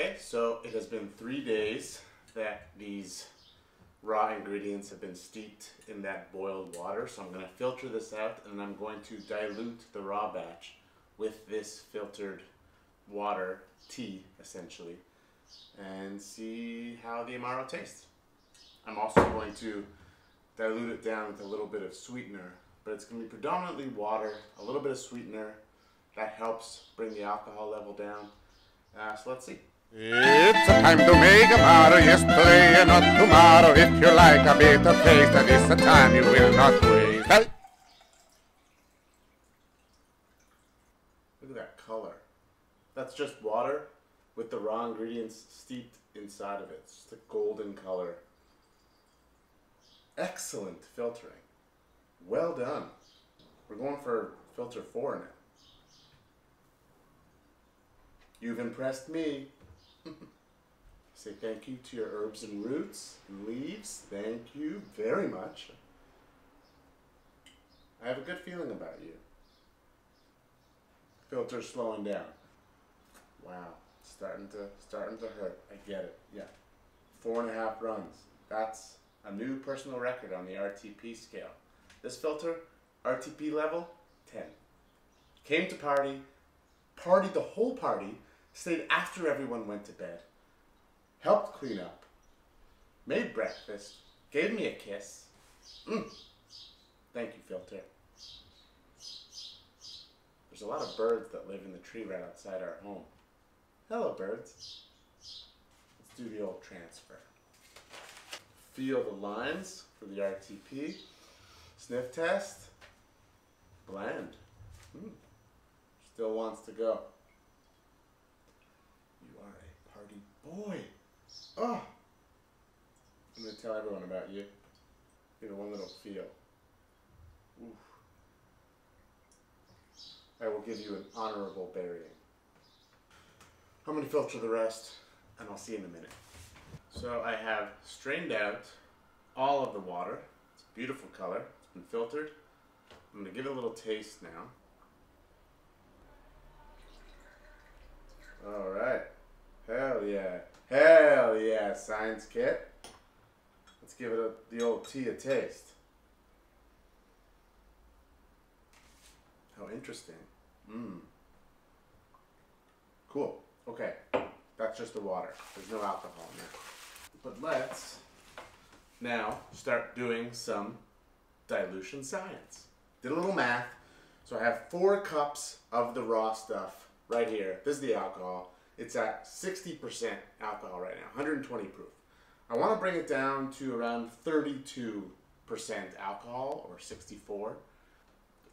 Okay, so it has been three days that these raw ingredients have been steeped in that boiled water. So I'm going to filter this out and I'm going to dilute the raw batch with this filtered water, tea essentially, and see how the Amaro tastes. I'm also going to dilute it down with a little bit of sweetener, but it's going to be predominantly water, a little bit of sweetener. That helps bring the alcohol level down. Uh, so let's see. It's a time to make Amaro, yes, today and not tomorrow. If you like a bitter taste, that is the time you will not waste. Hey! Look at that color. That's just water with the raw ingredients steeped inside of it. It's a golden color. Excellent filtering. Well done. We're going for filter four now. You've impressed me. Say thank you to your herbs and roots and leaves. Thank you very much. I have a good feeling about you. Filter slowing down. Wow, starting to starting to hurt. I get it. Yeah, four and a half runs. That's a new personal record on the RTP scale. This filter, RTP level, ten. Came to party, partied the whole party, stayed after everyone went to bed, helped clean up, made breakfast, gave me a kiss. Mm. Thank you, filter. There's a lot of birds that live in the tree right outside our home. Hello, birds. Let's do the old transfer. Feel the lines for the RTP. Sniff test. Bland. Hmm. Still wants to go. You are a party boy. Oh! I'm going to tell everyone about you. Give it one little feel. Oof. I will give you an honorable burying. I'm going to filter the rest, and I'll see you in a minute. So I have strained out all of the water. It's a beautiful color. It's been filtered. I'm going to give it a little taste now. All right. Hell yeah. Hell yeah, science kit. Let's give it a, the old tea a taste. How interesting. Mmm. Cool. Okay. That's just the water. There's no alcohol in there. But let's now start doing some dilution science. Did a little math. So I have four cups of the raw stuff right here. This is the alcohol. It's at 60% alcohol right now, 120 proof. I want to bring it down to around 32% alcohol or 64.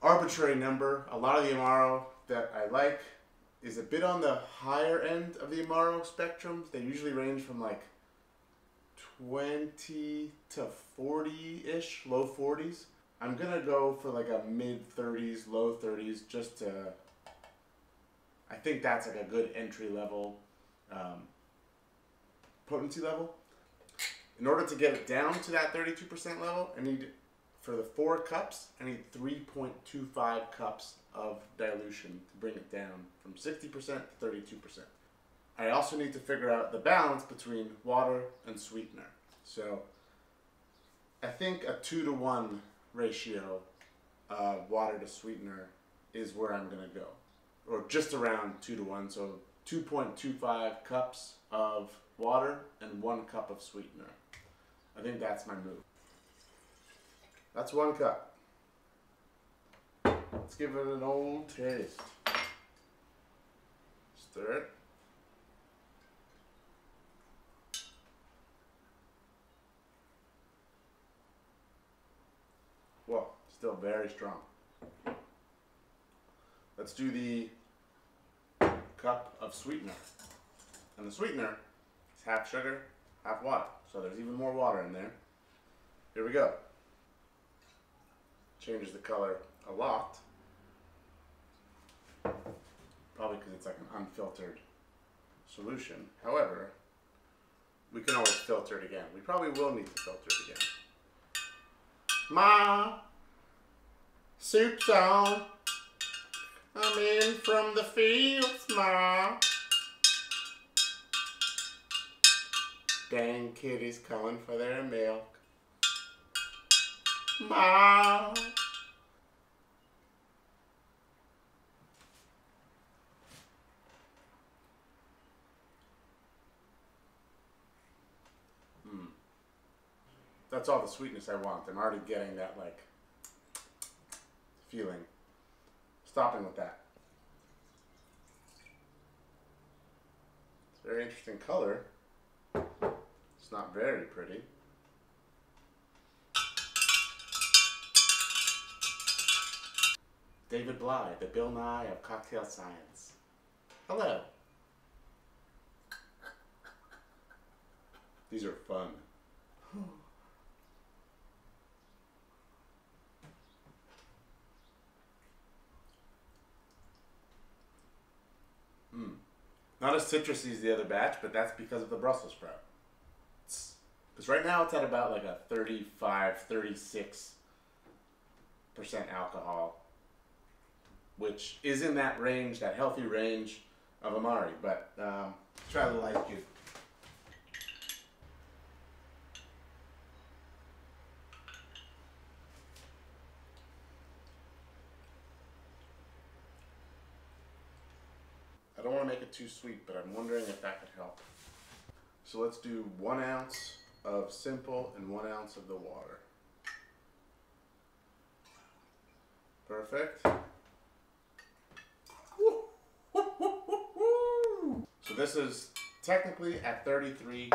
Arbitrary number. A lot of the Amaro that I like is a bit on the higher end of the Amaro spectrum. They usually range from like 20 to 40-ish, low 40s. I'm gonna go for like a mid 30s, low 30s, just to. I think that's like a good entry level um, potency level. In order to get it down to that 32% level, I need, for the four cups, I need 3.25 cups of dilution to bring it down from 60% to 32%. I also need to figure out the balance between water and sweetener. So I think a two to one ratio of water to sweetener is where I'm gonna go, or just around two to one. So 2.25 cups of water and one cup of sweetener. I think that's my move. That's one cup. Let's give it an old taste. Stir it. Whoa, still very strong. Let's do the cup of sweetener. And the sweetener is half sugar, half water. So there's even more water in there. Here we go. Changes the color a lot. Probably because it's like an unfiltered solution. However, we can always filter it again. We probably will need to filter it again. Ma, soup's on. I'm in from the fields, Ma. Dang kitties calling for their milk. Ma. Hmm. That's all the sweetness I want. I'm already getting that like feeling. Stopping with that. It's a very interesting color. It's not very pretty. David Bly, the Bill Nye of cocktail science. Hello. These are fun. Hmm. Not as citrusy as the other batch, but that's because of the Brussels sprout. Because right now it's at about like a 35, 36 percent alcohol, which is in that range, that healthy range of Amari. But um, try the light cube. Don't want to make it too sweet, but I'm wondering if that could help. So let's do one ounce of simple and one ounce of the water. Perfect. So this is technically at 33%,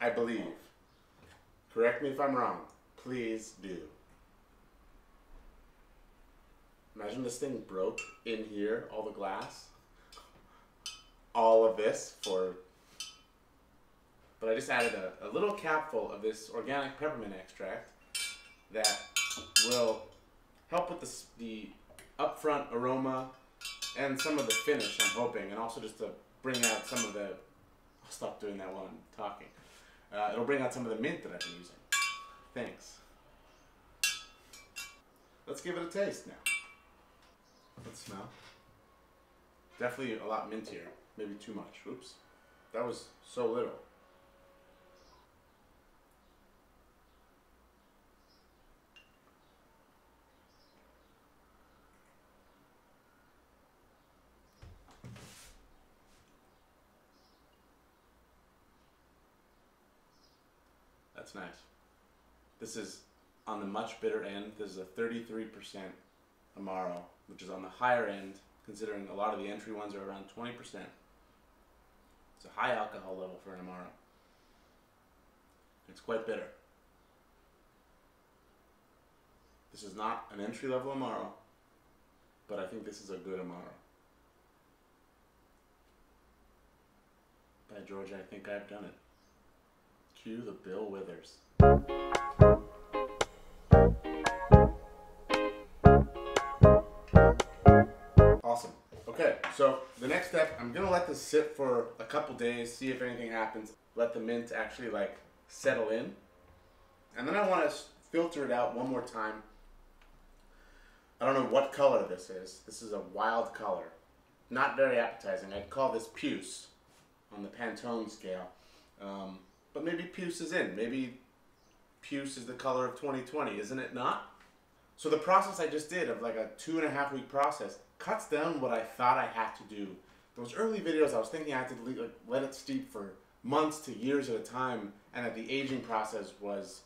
I believe. Correct me if I'm wrong. Please do. Imagine this thing broke in here, all the glass. All of this for. But I just added a, a little capful of this organic peppermint extract that will help with the, the upfront aroma and some of the finish, I'm hoping, and also just to bring out some of the. I'll stop doing that while I'm talking. Uh, it'll bring out some of the mint that I've been using. Thanks. Let's give it a taste now. Let's smell. Definitely a lot mintier. Maybe too much. Oops. That was so little. That's nice. This is on the much bitter end. This is a 33% Amaro, which is on the higher end, considering a lot of the entry ones are around 20%. It's a high alcohol level for an Amaro. It's quite bitter. This is not an entry level Amaro, but I think this is a good Amaro. By George, I think I've done it. Cue the Bill Withers. Sit for a couple days, see if anything happens. Let the mint actually like settle in, and then I want to filter it out one more time. I don't know what color this is. This is a wild color, not very appetizing. I'd call this puce on the Pantone scale, um, but maybe puce is in. Maybe puce is the color of 2020, isn't it not? So the process I just did of like a two and a half week process cuts down what I thought I had to do. Those early videos, I was thinking I had to le- like, let it steep for months to years at a time, and that the aging process was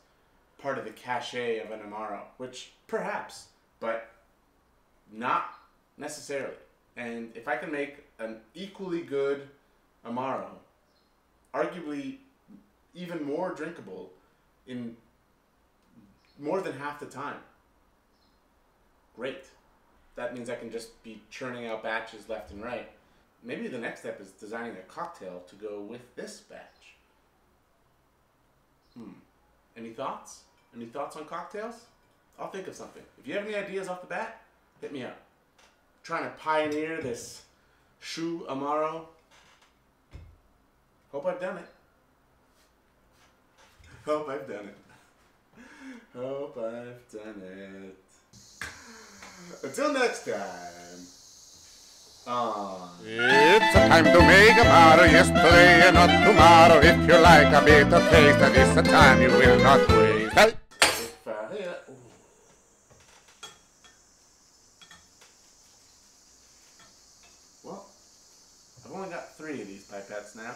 part of the cachet of an Amaro, which perhaps, but not necessarily. And if I can make an equally good Amaro, arguably even more drinkable in more than half the time, great. That means I can just be churning out batches left and right. Maybe the next step is designing a cocktail to go with this batch. Hmm. Any thoughts? Any thoughts on cocktails? I'll think of something. If you have any ideas off the bat, hit me up. trying to pioneer this shoe Amaro. Hope I've done it. Hope I've done it. Hope I've done it. Until next time. It's a time to make Amaro yesterday and not tomorrow. If you like a bitter taste, that is a time you will not waste. Well, I've only got three of these pipettes now.